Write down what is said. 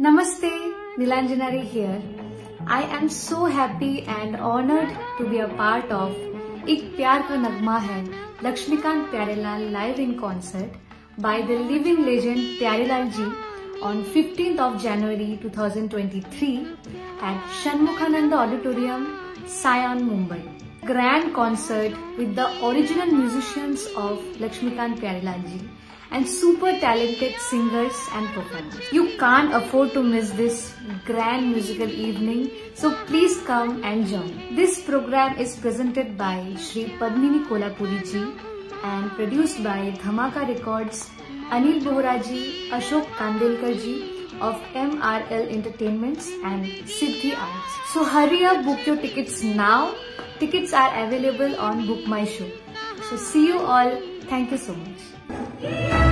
Namaste, Neelanjana Ray here. I am so happy and honored to be a part of Ek Pyar Ka Nagma Hai, Laxmikant Pyarelal live in concert by the living legend Pyarelal Ji on 15th of January 2023 at Shanmukhananda Auditorium, Sion, Mumbai. Grand concert with the original musicians of Laxmikant Pyarelalji and super talented singers and performers. You can't afford to miss this grand musical evening, so please come and join. This program is presented by Sri Padmini Kolhapure ji and produced by Dhamaka Records, Anil Bohra Ashok Kandelkar ji of MRL Entertainments and Siddhi Arts. So hurry up, book your tickets now. Tickets are available on Book My Show. So see you all. Thank you so much.